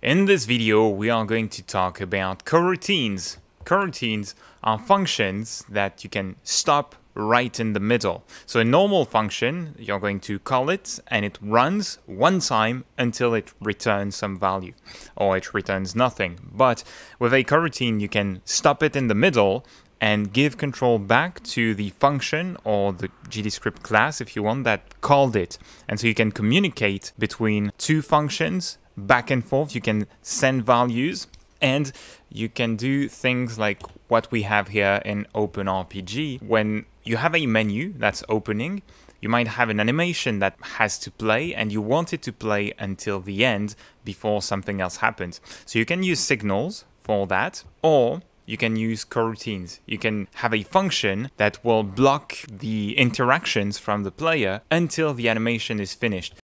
In this video, we are going to talk about coroutines. Coroutines are functions that you can stop right in the middle. So a normal function, you're going to call it and it runs one time until it returns some value or it returns nothing. But with a coroutine, you can stop it in the middle and give control back to the function or the GDScript class if you want that called it. And so you can communicate between two functions back and forth. You can send values and you can do things like what we have here in OpenRPG. When you have a menu that's opening, you might have an animation that has to play and you want it to play until the end before something else happens. So you can use signals for that or you can use coroutines. You can have a function that will block the interactions from the player until the animation is finished.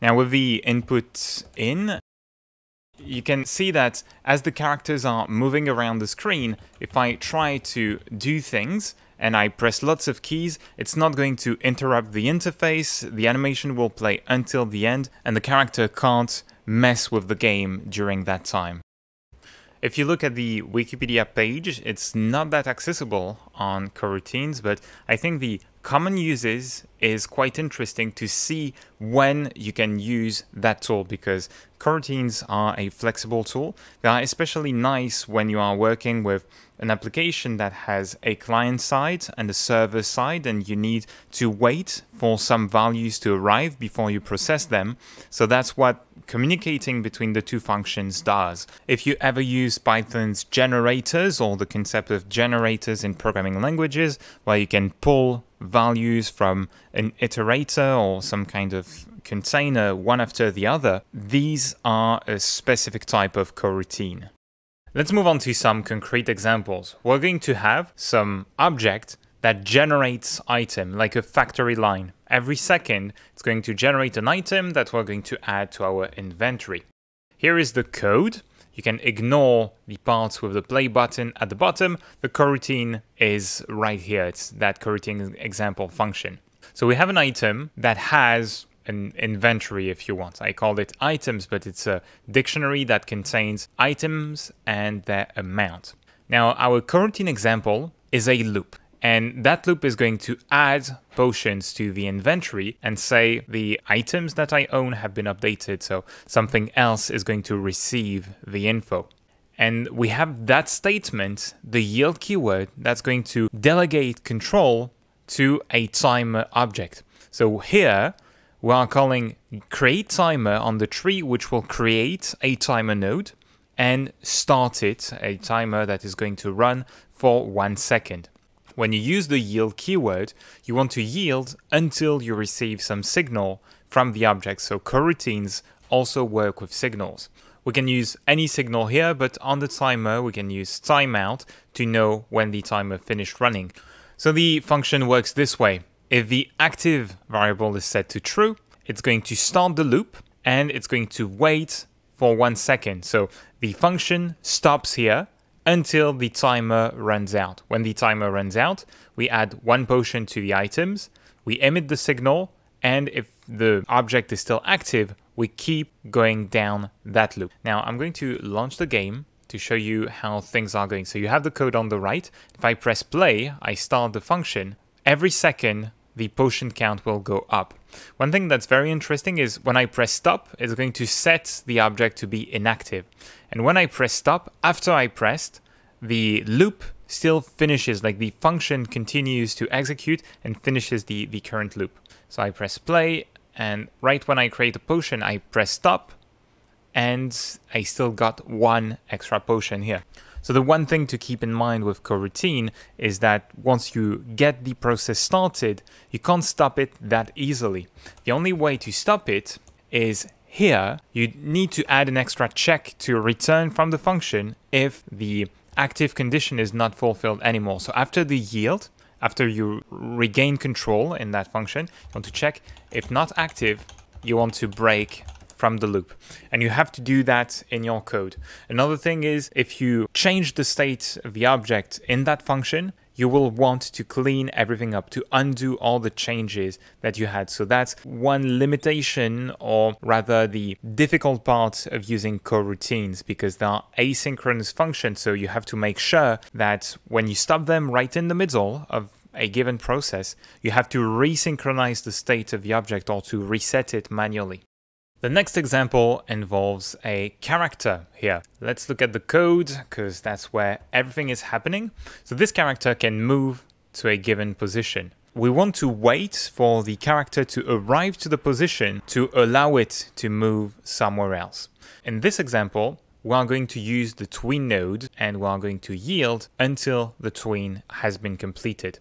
Now with the input in, you can see that as the characters are moving around the screen, if I try to do things and I press lots of keys, it's not going to interrupt the interface, the animation will play until the end, and the character can't mess with the game during that time. If you look at the Wikipedia page, it's not that accessible on coroutines, but I think the common uses is quite interesting to see when you can use that tool because coroutines are a flexible tool. They are especially nice when you are working with an application that has a client side and a server side and you need to wait for some values to arrive before you process them. So that's what communicating between the two functions does. If you ever use Python's generators or the concept of generators in programming languages, where you can pull values from an iterator or some kind of container one after the other, these are a specific type of coroutine. Let's move on to some concrete examples. We're going to have some object that generates item, like a factory line. Every second, it's going to generate an item that we're going to add to our inventory. Here is the code. You can ignore the parts with the play button at the bottom. The coroutine is right here. It's that coroutine example function. So we have an item that has an inventory if you want. I called it items, but it's a dictionary that contains items and their amount. Now, our coroutine example is a loop. And that loop is going to add potions to the inventory and say the items that I own have been updated, so something else is going to receive the info. And we have that statement, the yield keyword, that's going to delegate control to a timer object. So here, we are calling create timer on the tree, which will create a timer node and start it, a timer that is going to run for one second. When you use the yield keyword, you want to yield until you receive some signal from the object. So coroutines also work with signals. We can use any signal here, but on the timer, we can use timeout to know when the timer finished running. So the function works this way. If the active variable is set to true, it's going to start the loop and it's going to wait for one second. So the function stops here until the timer runs out. When the timer runs out, we add one potion to the items, we emit the signal, and if the object is still active, we keep going down that loop. Now I'm going to launch the game to show you how things are going. So you have the code on the right. If I press play, I start the function. Every second, the potion count will go up. One thing that's very interesting is when I press stop, it's going to set the object to be inactive. And when I press stop, after I pressed, the loop still finishes, like the function continues to execute and finishes the, the current loop. So I press play, and right when I create a potion, I press stop, and I still got one extra potion here. So the one thing to keep in mind with coroutine is that once you get the process started, you can't stop it that easily. The only way to stop it is here, you need to add an extra check to return from the function if the active condition is not fulfilled anymore. So after the yield, after you regain control in that function, you want to check if not active, you want to break from the loop. And you have to do that in your code. Another thing is if you change the state of the object in that function, you will want to clean everything up, to undo all the changes that you had. So that's one limitation, or rather the difficult part of using coroutines, because they are asynchronous functions. So you have to make sure that when you stop them right in the middle of a given process, you have to resynchronize the state of the object or to reset it manually. The next example involves a character here. Let's look at the code because that's where everything is happening. So this character can move to a given position. We want to wait for the character to arrive to the position to allow it to move somewhere else. In this example, we are going to use the tween node and we are going to yield until the tween has been completed.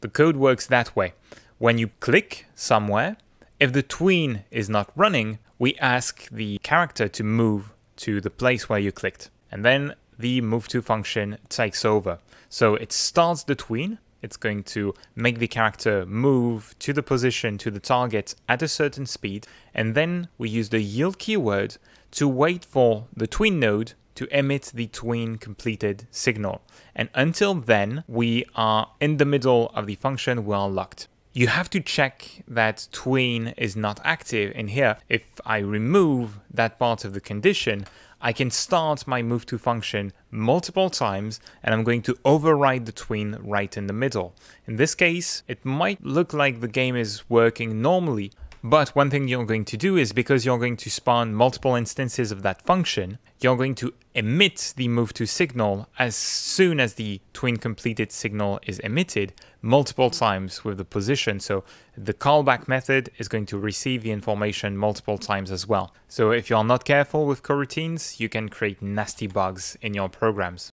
The code works that way. When you click somewhere, if the tween is not running, we ask the character to move to the place where you clicked. And then the move to function takes over. So it starts the tween. It's going to make the character move to the position, to the target at a certain speed. And then we use the yield keyword to wait for the tween node to emit the tween completed signal. And until then, we are in the middle of the function, we are locked you have to check that tween is not active in here. If I remove that part of the condition, I can start my move to function multiple times and I'm going to override the tween right in the middle. In this case, it might look like the game is working normally, but one thing you're going to do is because you're going to spawn multiple instances of that function, you're going to emit the move to signal as soon as the tween completed signal is emitted multiple times with the position. So the callback method is going to receive the information multiple times as well. So if you're not careful with coroutines, you can create nasty bugs in your programs.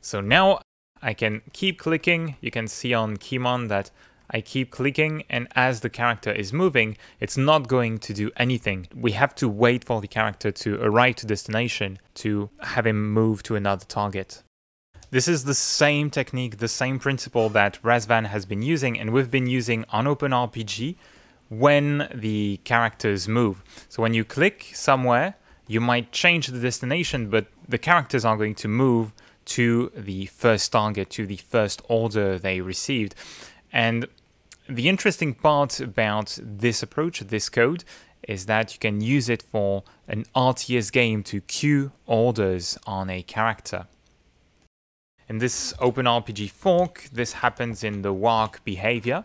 So now I can keep clicking. You can see on Keymon that I keep clicking and as the character is moving, it's not going to do anything. We have to wait for the character to arrive to destination to have him move to another target. This is the same technique, the same principle that Razvan has been using and we've been using on OpenRPG when the characters move. So when you click somewhere, you might change the destination, but the characters are going to move to the first target, to the first order they received. And the interesting part about this approach, this code, is that you can use it for an RTS game to queue orders on a character. In this OpenRPG fork, this happens in the walk behavior.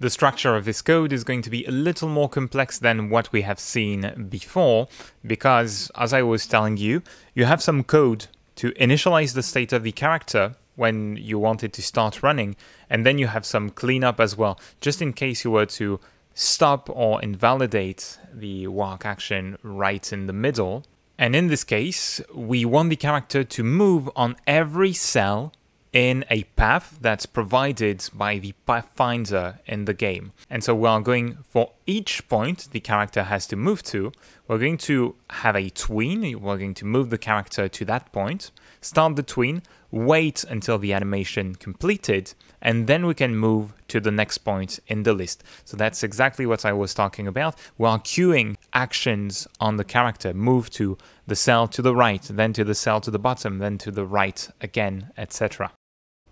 The structure of this code is going to be a little more complex than what we have seen before, because, as I was telling you, you have some code to initialize the state of the character when you wanted to start running. And then you have some cleanup as well, just in case you were to stop or invalidate the walk action right in the middle. And in this case, we want the character to move on every cell in a path that's provided by the pathfinder in the game. And so we are going for each point the character has to move to, we're going to have a tween, we're going to move the character to that point, start the tween, wait until the animation completed, and then we can move to the next point in the list. So that's exactly what I was talking about. Are queuing actions on the character, move to the cell to the right, then to the cell to the bottom, then to the right again, etc.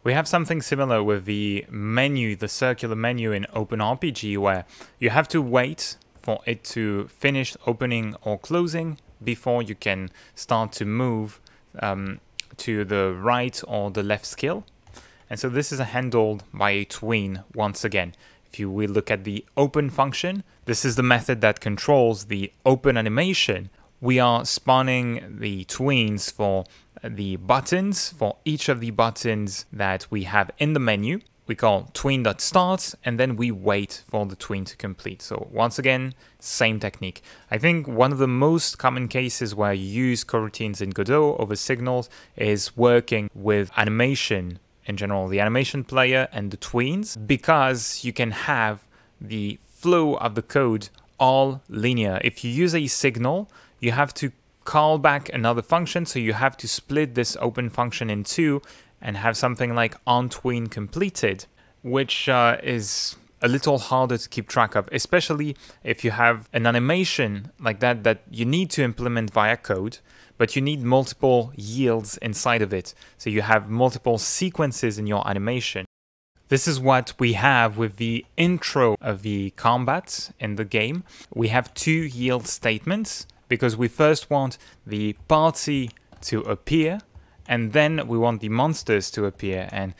We have something similar with the menu, the circular menu in OpenRPG, where you have to wait for it to finish opening or closing before you can start to move um, to the right or the left skill. And so this is handled by a tween once again. If you will look at the open function, this is the method that controls the open animation. We are spawning the tweens for the buttons, for each of the buttons that we have in the menu. We call tween.start and then we wait for the tween to complete. So once again, same technique. I think one of the most common cases where you use coroutines in Godot over signals is working with animation in general, the animation player and the tweens, because you can have the flow of the code all linear. If you use a signal, you have to call back another function, so you have to split this open function in two and have something like onTween completed, which uh, is a little harder to keep track of, especially if you have an animation like that that you need to implement via code, but you need multiple yields inside of it. So you have multiple sequences in your animation. This is what we have with the intro of the combat in the game. We have two yield statements because we first want the party to appear and then we want the monsters to appear. And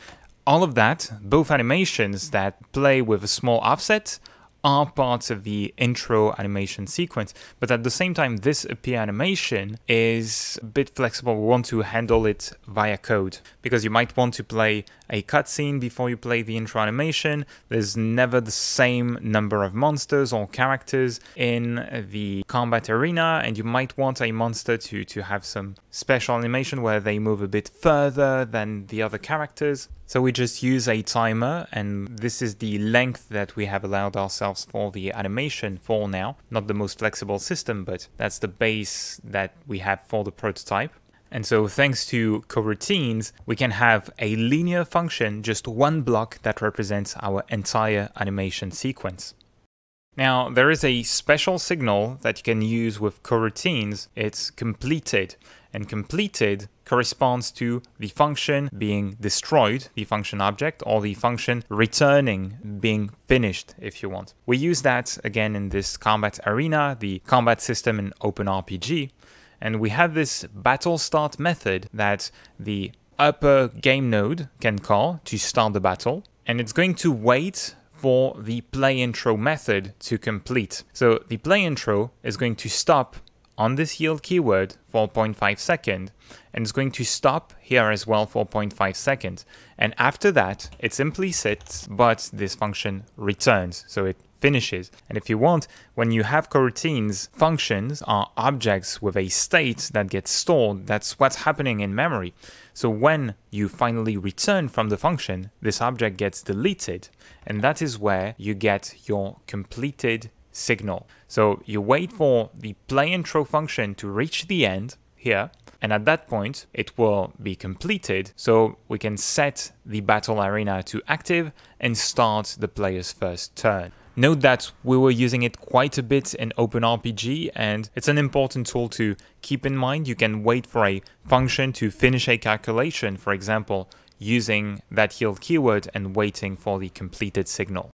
all of that, both animations that play with a small offset are parts of the intro animation sequence, but at the same time, this appear animation is a bit flexible. We want to handle it via code because you might want to play a cutscene before you play the intro animation. There's never the same number of monsters or characters in the combat arena, and you might want a monster to, to have some special animation where they move a bit further than the other characters. So we just use a timer and this is the length that we have allowed ourselves for the animation for now. Not the most flexible system, but that's the base that we have for the prototype. And so thanks to coroutines, we can have a linear function, just one block that represents our entire animation sequence. Now, there is a special signal that you can use with coroutines. It's completed and completed corresponds to the function being destroyed, the function object, or the function returning, being finished, if you want. We use that again in this combat arena, the combat system in OpenRPG, and we have this battle start method that the upper game node can call to start the battle, and it's going to wait for the play intro method to complete. So the play intro is going to stop on this yield keyword for 0.5 second and it's going to stop here as well for 0.5 seconds. And after that it simply sits but this function returns. So it finishes. And if you want when you have coroutines functions are objects with a state that gets stored that's what's happening in memory. So when you finally return from the function this object gets deleted. And that is where you get your completed signal. So you wait for the play intro function to reach the end here, and at that point it will be completed so we can set the battle arena to active and start the player's first turn. Note that we were using it quite a bit in OpenRPG and it's an important tool to keep in mind. You can wait for a function to finish a calculation, for example, using that yield keyword and waiting for the completed signal.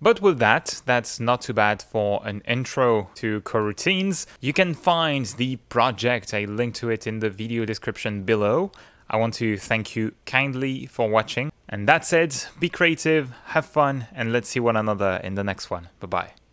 But with that, that's not too bad for an intro to coroutines. You can find the project, I link to it in the video description below. I want to thank you kindly for watching. And that said, be creative, have fun, and let's see one another in the next one. Bye bye.